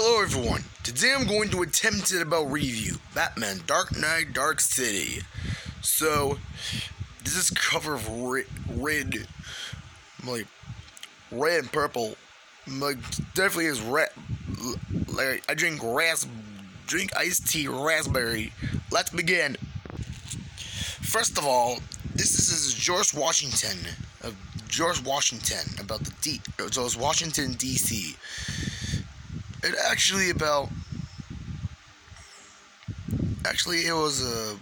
Hello everyone. Today I'm going to attempt it about review Batman Dark Knight Dark City. So this is cover of red, red like red and purple. Like definitely is red. Like I drink ras, drink iced tea raspberry. Let's begin. First of all, this is George Washington of George Washington about the D. George Washington D.C. It actually about. Actually, it was a.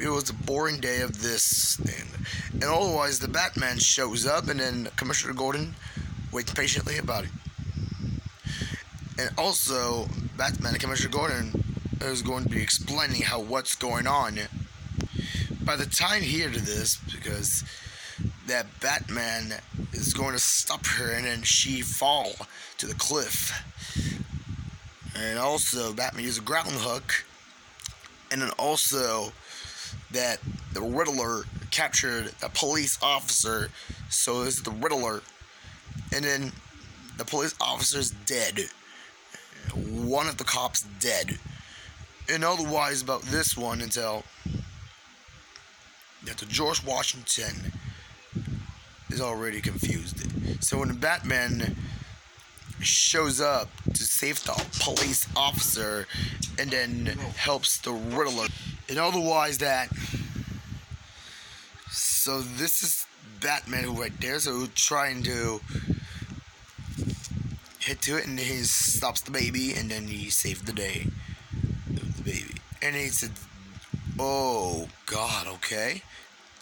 It was a boring day of this thing, and otherwise the Batman shows up, and then Commissioner Gordon waits patiently about it. And also, Batman and Commissioner Gordon is going to be explaining how what's going on. By the time here to this, because that Batman is going to stop her and then she fall to the cliff. And also, Batman uses a grappling hook. And then also, that the Riddler captured a police officer. So this is the Riddler. And then the police officer's dead. One of the cops dead. And otherwise, about this one until that the George Washington is already confused. So when Batman shows up to save the police officer and then helps the Riddler, and otherwise that. So this is Batman who right there, so trying to hit to it, and he stops the baby, and then he saves the day the baby, and he said, "Oh God, okay."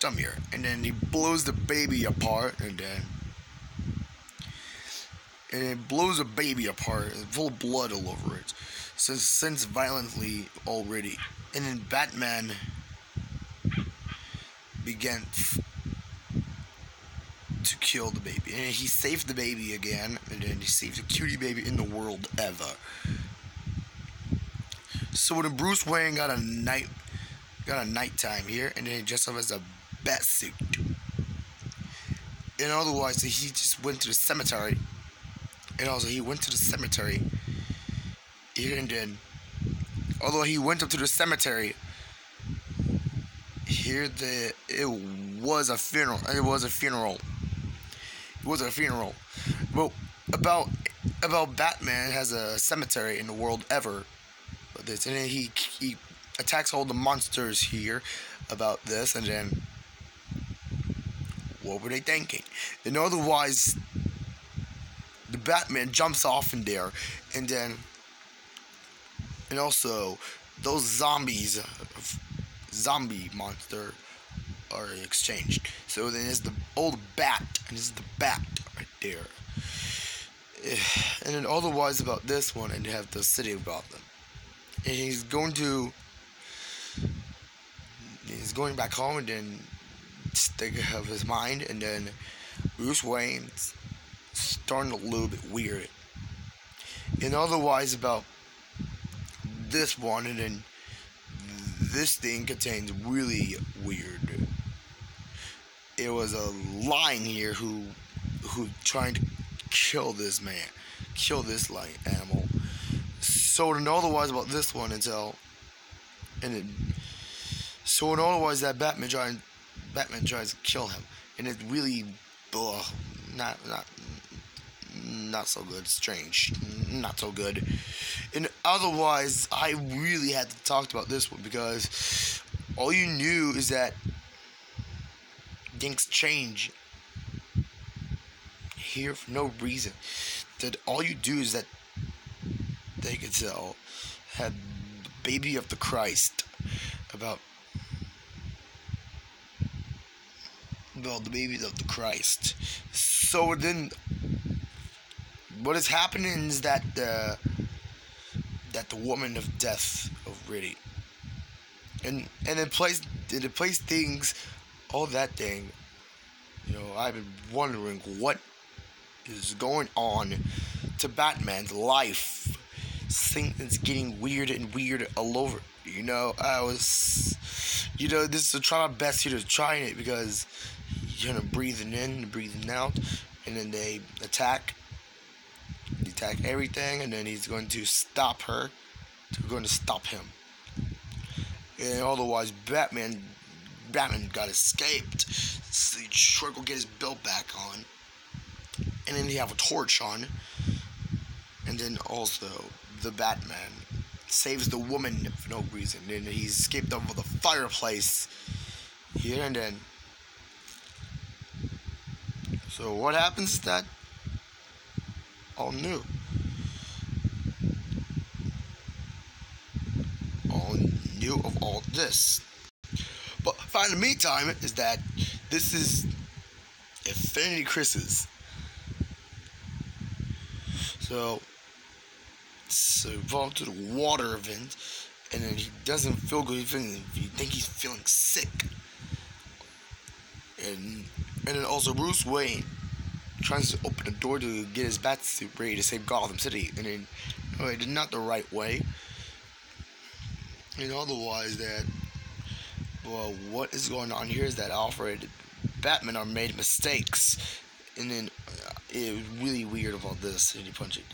Come here. And then he blows the baby apart, and then. And it blows the baby apart, full of blood all over it. Since, since violently already. And then Batman began to kill the baby. And he saved the baby again, and then he saved the cutie baby in the world ever. So when Bruce Wayne got a night got a nighttime here, and then he dressed up as a suit. And otherwise, he just went to the cemetery. And also, he went to the cemetery. Here and then, although he went up to the cemetery, here the it was a funeral. It was a funeral. It was a funeral. Well, about about Batman has a cemetery in the world ever. This, and then he he attacks all the monsters here about this, and then what were they thinking? And otherwise, the Batman jumps off in there, and then, and also, those zombies, zombie monster, are exchanged. So then it's the old Bat, and is the Bat right there. And then otherwise about this one, and you have the city of Gotham. And he's going to, he's going back home, and then think of his mind, and then Bruce Wayne's starting a little bit weird. And otherwise about this one, and then this thing contains really weird. It was a lion here who who trying to kill this man, kill this lion animal. So to know otherwise about this one until and it, so in otherwise that Batman trying Batman tries to kill him, and it really, ugh, not not not so good. Strange, not so good. And otherwise, I really had to talk about this one because all you knew is that things change here for no reason. That all you do is that they could tell had baby of the Christ about well, the babies of the Christ. So then, what is happening is that the that the woman of death of Riddy, and and it plays it plays things, all that thing. You know, I've been wondering what is going on to Batman's life. Things getting weird and weird all over. You know, I was, you know, this is try my best here to try it because you're gonna breathing in, and breathing out, and then they attack. They attack everything, and then he's going to stop her. We're going to stop him. And otherwise, Batman, Batman got escaped. So Shredder will get his belt back on, and then he have a torch on, and then also the Batman saves the woman for no reason, and he escaped over the fireplace here and then. So what happens that all new. All new of all this. But in the meantime is that this is Infinity Chris's. So it's involved to the water event and then he doesn't feel good. He you think he's feeling sick. And and then also Bruce Wayne tries to open the door to get his bat suit ready to save Gotham City, and then oh, did not the right way. And otherwise, that well, what is going on here is that Alfred, Batman are made mistakes, and then uh, it was really weird about this, and he punched it.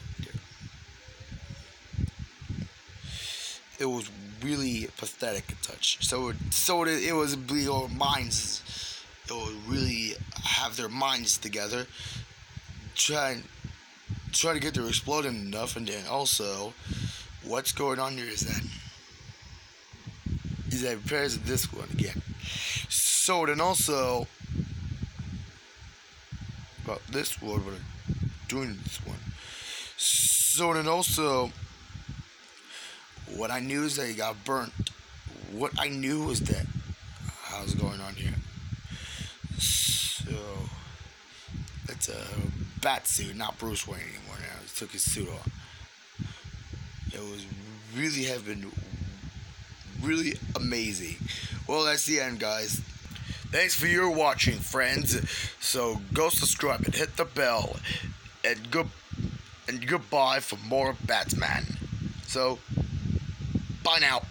It was really pathetic to touch. So, so it, it was blew your minds really have their minds together, try try to get their exploding enough, and then also, what's going on here is that is that repairs this one again. So then also about this one, but doing this one. So then also, what I knew is that he got burnt. What I knew was that how's going on here. So that's a bat suit, not Bruce Wayne anymore. Now he took his suit off. It was really have been really amazing. Well, that's the end, guys. Thanks for your watching, friends. So go subscribe and hit the bell, and good and goodbye for more Batman. So, bye now.